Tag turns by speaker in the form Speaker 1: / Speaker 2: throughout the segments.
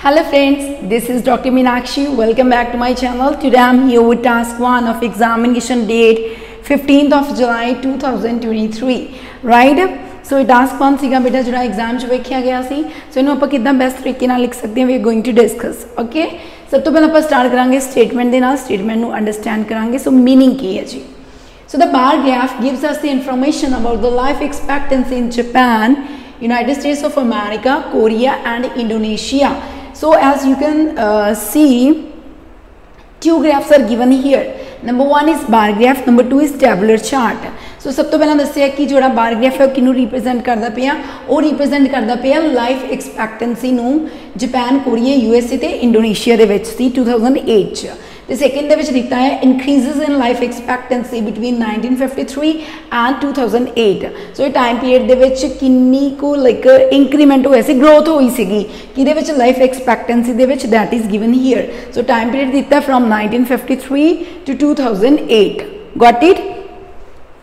Speaker 1: Hello friends, this is Dr. Minakshi. Welcome back to my channel. Today I am here with task 1 of examination date 15th of July 2023. Right? So, task 1 is exam. So, you know how best trick can write we are going to discuss. Okay? So, we will start with statement. We statement understand karange. So, meaning is So, the bar graph gives us the information about the life expectancy in Japan, United States of America, Korea and Indonesia. So as you can uh, see, two graphs are given here. Number one is bar graph, number two is tabular chart. ਸੋ ਸਭ ਤੋਂ ਪਹਿਲਾਂ ਦੱਸਿਆ ਕਿ ਜਿਹੜਾ ਬਾਰ graph ਹੈ ਉਹ ਕਿਹਨੂੰ represent ਕਰਦਾ ਪਿਆ ਉਹ ਰਿਪਰੈਜ਼ੈਂਟ ਕਰਦਾ ਪਿਆ ਲਾਈਫ ਐਕਸਪੈਕਟੈਂਸੀ ਨੂੰ Japan Korea U S A ਤੇ ਇੰਡੋਨੇਸ਼ੀਆ ਦੇ ਵਿੱਚ ਸੀ 2008 ਚ ਤੇ ਸੈਕਿੰਡ ਦੇ ਵਿੱਚ ਦਿੱਤਾ ਹੈ increases in life expectancy between 1953 and 2008 so ਇਹ ਟਾਈਮ ਪੀਰੀਅਡ ਦੇ ਵਿੱਚ ਕਿੰਨੀ ਕੋ ਲਾਈਕ ਇੰਕਰੀਮੈਂਟ ਹੋਇਆ ਸੀ ਗਰੋਥ ਹੋਈ ਸੀਗੀ ਕਿਹਦੇ ਵਿੱਚ ਲਾਈਫ ਐਕਸਪੈਕਟੈਂਸੀ ਦੇ ਵਿੱਚ that is given here so time period ਦਿੱਤਾ from 1953 to 2008 got it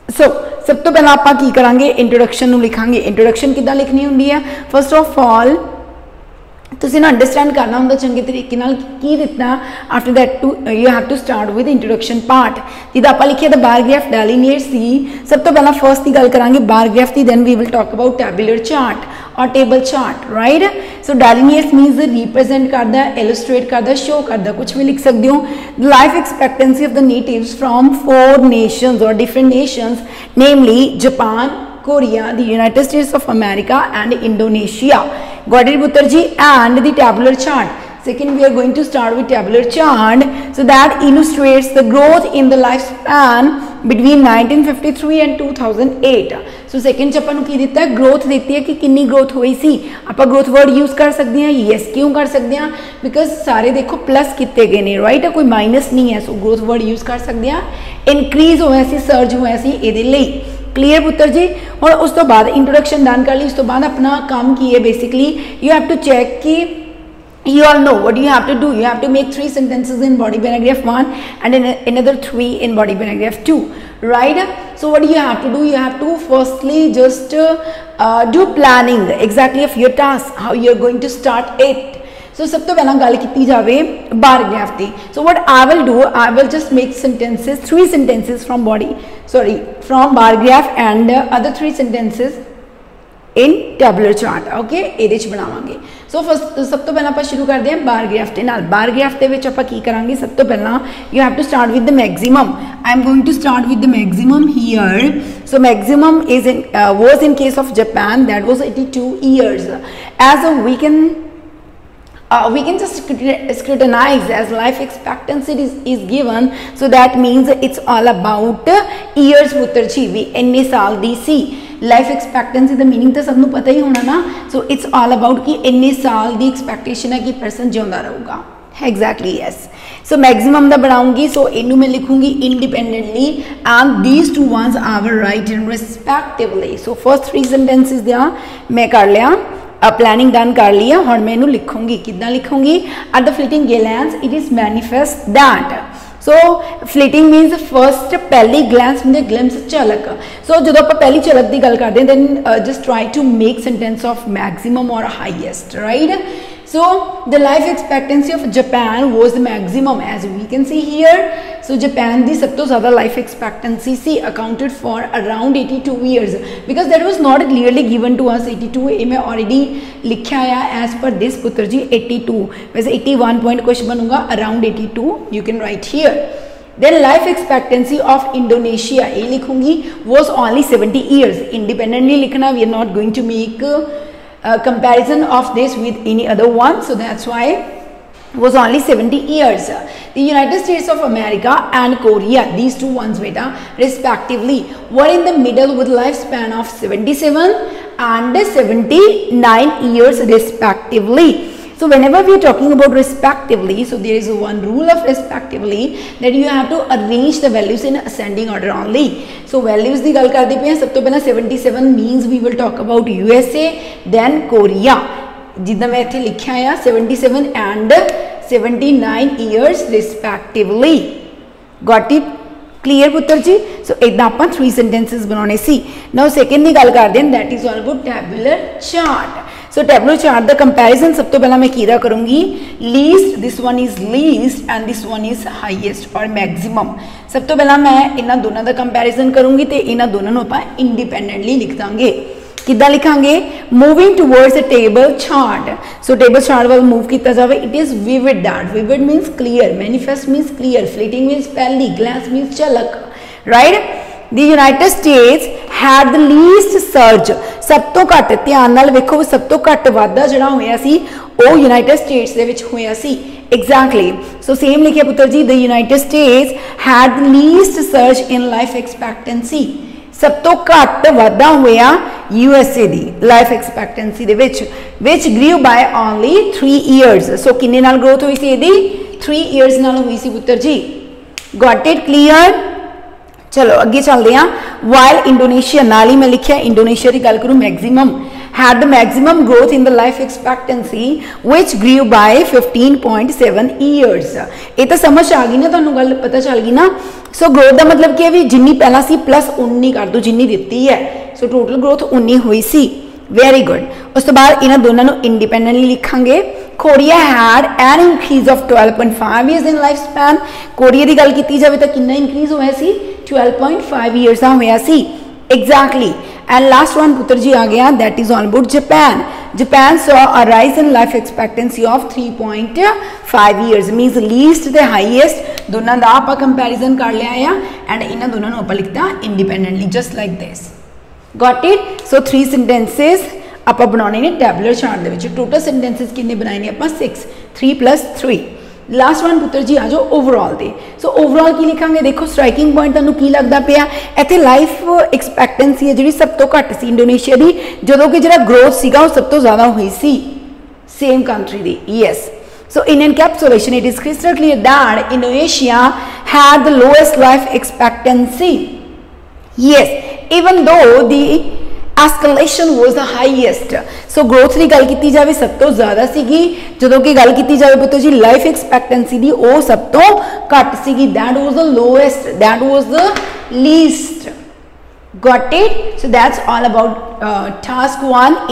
Speaker 1: so ਸਭ ਤੋਂ ਪਹਿਲਾਂ ਆਪਾਂ ਕੀ ਕਰਾਂਗੇ ਇੰਟਰੋਡਕਸ਼ਨ ਨੂੰ ਲਿਖਾਂਗੇ ਇੰਟਰੋਡਕਸ਼ਨ ਕਿੱਦਾਂ ਲਿਖਣੀ ਹੁੰਦੀ ਹੈ ਫਸਟ ਆਫ ਆਲ ਤੁਸੀਂ ਨਾ ਅੰਡਰਸਟੈਂਡ ਕਰਨਾ ਹੁੰਦਾ ਚੰਗੇ ਤਰੀਕੇ ਨਾਲ ਕੀ ਦਿੱਤਾ after that to you have to start with introduction part ਜਿਹਦਾ ਆਪਾਂ ਲਿਖਿਆ ਦਾ ਬਾਰ ਗ੍ਰਾਫ ਡੈਲੀਨੀਏਟ ਸੀ ਸਭ ਤੋਂ ਪਹਿਲਾਂ ਫਰਸਟ ਦੀ ਗੱਲ ਕਰਾਂਗੇ ਬਾਰ graph the then we will talk about tabular chart or table chart right so delineate means represent ਕਰਦਾ ਇਲਸਟ੍ਰੇਟ ਕਰਦਾ ਸ਼ੋ ਕਰਦਾ ਕੁਝ ਵੀ ਲਿਖ ਸਕਦੇ ਹੋ life expectancy of the natives from four nations or different nations namely Japan Korea, the United States of America and Indonesia. Got it Butterji? And the tabular chart. Second, we are going to start with tabular chart. So that illustrates the growth in the lifespan between 1953 and 2008. So second च अपन की देता है growth देती है कि किन्नी growth हुई सी आप ग्रोथ वर्ड यूज़ कर सकते हैं यस क्यों कर सकते हैं बिकॉज़ सारे देखो प्लस कितने गए ने राइट कोई माइनस नहीं है सो ग्रोथ वर्ड यूज़ कर सकते हैं इनक्रीज होया सी सर्ज होया सी ए ਕਲੀਅਰ ਪੁੱਤਰ ਜੀ ਹੁਣ ਉਸ ਤੋਂ ਬਾਅਦ ਇੰਟਰੋਡਕਸ਼ਨ ਡਨ ਕਰ ਲਈ ਉਸ ਤੋਂ ਬਾਅਦ ਆਪਣਾ ਕੰਮ ਕੀ ਹੈ basically you have to check ਕਿ you all know what you have to do you have to make three sentences in body paragraph 1 and in another three in body paragraph 2 right so what do you have to do you have to firstly just uh, uh, do planning exactly of your task how you're going to start it so ਸਭ ਤੋਂ ਪਹਿਲਾਂ ਗੱਲ ਕੀਤੀ ਜਾਵੇ ਬਾਰ graph the so what I will do I will just make sentences three sentences from body sorry from bar graph and other three sentences in tabular chart okay ਇਹਦੇ ਚ ਬਣਾਵਾਂਗੇ so first ਸਭ ਤੋਂ ਪਹਿਲਾਂ ਆਪਾਂ ਸ਼ੁਰੂ ਕਰਦੇ ਹਾਂ ਬਾਰ ਗ੍ਰਾਫ ਦੇ ਨਾਲ ਬਾਰ ਗ੍ਰਾਫ ਦੇ ਵਿੱਚ ਆਪਾਂ ਕੀ ਕਰਾਂਗੇ ਸਭ ਤੋਂ ਪਹਿਲਾਂ you have to start with the maximum I am going to start with the maximum here so maximum is in uh, was in case of japan that was 82 years as a we can uh, we can just scrutinize as life expectancy is, is given so that means it's all about years ਪੁੱਤਰ ਜੀ ਵੀ ਇੰਨੇ ਸਾਲ ਦੀ ਸੀ life expectancy ਦਾ meaning ਤਾਂ ਸਭ ਨੂੰ ਪਤਾ ਹੀ ਹੋਣਾ ਨਾ ਸੋ ਇਟਸ ਆਲ ਅਬਾਊਟ ਕਿ ਇੰਨੇ ਸਾਲ ਦੀ ਐਕਸਪੈਕਟੇਸ਼ਨ ਹੈ ਕਿ ਪਰਸਨ ਜਿਉਂਦਾ ਰਹੂਗਾ ਐਗਜ਼ੈਕਟਲੀ ਯੈਸ ਸੋ ਮੈਕਸਿਮਮ ਦਾ ਬਣਾਉਂਗੀ ਸੋ ਇਹਨੂੰ ਮੈਂ ਲਿਖੂੰਗੀ independently and these two ones are written respectively so first three sentences ਦਾ ਮੈਂ ਕਰ ਲਿਆ ਪਲੈਨਿੰਗ ਡਨ ਕਰ ਲਈ ਲਿਆ ਹੁਣ ਮੈਂ ਇਹਨੂੰ ਲਿਖੂੰਗੀ। ਕਿੱਦਾਂ ਲਿਖੂੰਗੀ? At the fleeting glance it is manifest that so fleeting means first ਪਹਿਲੀ ਗਲੈਂਸ ਹੁੰਦੀ ਹੈ ਗਲਿੰਪਸ ਝਲਕ। ਸੋ ਜਦੋਂ ਆਪਾਂ ਪਹਿਲੀ ਝਲਕ ਦੀ ਗੱਲ ਕਰਦੇ ਹਾਂ then just try to make sentence of maximum or highest right So the life expectancy of Japan was the maximum as we can see here. So Japan the sabto zyada life expectancy see accounted for around 82 years because that was not clearly given to us 82 ए में already likhaya as per this पुत्र 82 वैसे 81 point question बनूंगा around 82 you can write here. Then life expectancy of Indonesia ये लिखूंगी was only 70 years. Independently, लिखना We are not going to make uh, comparison of this with any other one. So that's why it was only 70 years. The united states of america and korea these two ones beta respectively were in the middle with lifespan of 77 and 79 years respectively so whenever we are talking about respectively so there is one rule of respectively that you have to arrange the values in ascending order only so values ਦੀ ਗੱਲ ਕਰਦੇ ਪਏ ਸਭ ਤੋਂ ਪਹਿਲਾਂ 77 means we will talk about USA then Korea ਜਿੱਦਾਂ ਮੈਂ ਇੱਥੇ ਲਿਖਿਆ ਆ 77 and 79 years respectively got it clear ਪੁੱਤਰ ਜੀ ਸੋ ਇਦਾਂ ਆਪਾਂ 3 ਸੈਂਟੈਂਸਸ ਬਣਾਉਣੇ ਸੀ ਨਾਓ ਸੈਕੰਡ ਦੀ ਗੱਲ ਕਰਦੇ ਹਾਂ that is all about tabular chart so ਟੈਬਲੋ chart the comparison ਸਭ ਤੋਂ ਪਹਿਲਾਂ ਮੈਂ ਕਿਹਦਾ ਕਰੂੰਗੀ least this one is least and this one is highest or maximum ਸਭ ਤੋਂ ਪਹਿਲਾਂ ਮੈਂ ਇਹਨਾਂ ਦੋਨਾਂ ਦਾ ਕੰਪੈਰੀਜ਼ਨ ਕਰੂੰਗੀ ਤੇ ਇਹਨਾਂ ਦੋਨਾਂ ਨੂੰ ਆਪਾਂ ਇੰਡੀਪੈਂਡੈਂਟਲੀ ਲਿਖ ਦਾਂਗੇ ਕਿੱਦਾਂ ਲਿਖਾਂਗੇ moving towards a table chart so table chart ਵੱਲ ਮੂਵ ਕੀਤਾ ਜਾਵੇ it is vivid that vivid means clear manifest means clear fleeting means ਪਹਿਲੀ ਗਲਾਂਸ ਮੀਨਸ ਝਲਕ right the United States had the least surge ਸਭ ਤੋਂ ਘੱਟ ਧਿਆਨ ਨਾਲ ਵੇਖੋ, ਸਭ ਤੋਂ ਘੱਟ ਵਾਧਾ ਜਿਹੜਾ ਹੋਇਆ ਸੀ, ਉਹ ਯੂਨਾਈਟਿਡ ਸਟੇਟਸ ਦੇ ਵਿੱਚ ਹੋਇਆ ਸੀ। ਐਗਜ਼ੈਕਟਲੀ ਸੋ ਸੇਮ ਲਿਖਿਆ ਪੁੱਤਰ ਜੀ the United States had least surge in life expectancy ਸਭ ਤੋਂ ਘੱਟ ਵਾਧਾ ਹੋਇਆ ਯੂ ਐਸ ਏ ਦੀ ਲਾਈਫ ਐਕਸਪੈਕਟੈਂਸੀ ਦੇ ਵਿੱਚ ਵਿਚ ਗ੍ਰੀਵ ਬਾਈ ਓਨਲੀ 3 ਇਅਰਸ ਸੋ ਕਿੰਨੇ ਨਾਲ ਗਰੋਥ ਹੋਈ ਸੀ ਇਹਦੀ? 3 ਇਅਰਸ ਨਾਲ ਹੋਈ ਸੀ ਪੁੱਤਰ ਜੀ। ਗਾਟ ਇਟ ਕਲੀਅਰ ਚਲੋ, ਅੱਗੇ ਚੱਲਦੇ ਹਾਂ। ਵਾਈਲ ਇੰਡੋਨੇਸ਼ੀਆ ਨਾਲ ਹੀ ਮੈਂ ਲਿਖਿਆ ਇੰਡੋਨੇਸ਼ੀਆ ਦੀ ਗੱਲ ਕਰੂੰ maximum had the maximum growth in the life expectancy, which grew by 15.7 years ਇਹ ਤਾਂ ਸਮਝ ਆ ਗਈ ਨਾ ਤੁਹਾਨੂੰ ਗੱਲ ਪਤਾ ਚੱਲ ਗਈ ਨਾ ਸੋ ਗਰੋਥ ਦਾ ਮਤਲਬ ਕੀ ਹੈ ਵੀ ਜਿੰਨੀ ਪਹਿਲਾਂ ਸੀ ਪਲੱਸ 19 ਕਰ ਦੋ ਜਿੰਨੀ ਦਿੱਤੀ ਹੈ ਸੋ ਟੋਟਲ ਗਰੋਥ 19 ਹੋਈ ਸੀ ਵੈਰੀ ਗੁੱਡ ਉਸ ਤੋਂ ਬਾਅਦ ਇਹਨਾਂ ਦੋਨਾਂ ਨੂੰ ਇੰਡੀਪੈਂਡੈਂਟਲੀ ਲਿਖਾਂਗੇ Korea had an increase of 12.5 years in life span Korea ਦੀ ਗੱਲ ਕੀਤੀ ਜਾਵੇ ਤਾਂ ਕਿੰਨਾ ਇਨਕਰੀਜ਼ ਹੋਇਆ ਸੀ 12.5 years आ हुआ सी exactly and last one पुत्र जी आ गया that is all about Japan Japan saw a rise in life expectancy of 3.5 years means least the highest दोनों का आप comparison कर ले आया and इन दोनों ने ऊपर लिखता independently just like this got it so three sentences आप बनाने ने tabular chart दे विच total sentences कितने बनाए ने आप 6 3 plus 3 ਲਾਸਟ ਵਨ ਪੁੱਤਰ ਜੀ ਆ ਜਾਓ ਓਵਰਆਲ ਤੇ ਸੋ ਓਵਰਆਲ ਕੀ ਲਿਖਾਂਗੇ? ਦੇਖੋ ਸਟ੍ਰਾਈਕਿੰਗ ਪੁਆਇੰਟ ਤੁਹਾਨੂੰ ਕੀ ਲੱਗਦਾ ਪਿਆ? ਇੱਥੇ ਲਾਈਫ ਐਕਸਪੈਕਟੈਂਸੀ ਹੈ ਜਿਹੜੀ ਸਭ ਤੋਂ ਘੱਟ ਸੀ ਇੰਡੋਨੇਸ਼ੀਆ ਦੀ। ਜਦੋਂ ਕਿ ਜਿਹੜਾ ਗਰੋਥ ਸੀਗਾ ਉਹ ਸਭ ਤੋਂ ਜ਼ਿਆਦਾ ਹੋਈ ਸੀ same country the. Yes So in encapsulation, it is crystal clear that Indonesia had the lowest life expectancy. Yes, even though the escalation was the highest. So growth ਦੀ ਗੱਲ ਕੀਤੀ ਜਾਵੇ ਸਭ ਤੋਂ ਜ਼ਿਆਦਾ ਸੀਗੀ ਜਦੋਂ ਕਿ ਗੱਲ ਕੀਤੀ ਜਾਵੇ ਪੁੱਤਰ ਜੀ ਲਾਈਫ ਐਕਸਪੈਕਟੈਂਸੀ ਦੀ ਉਹ ਸਭ ਤੋਂ ਘੱਟ ਸੀਗੀ that was the lowest that was the least got it so that's all about uh, task 1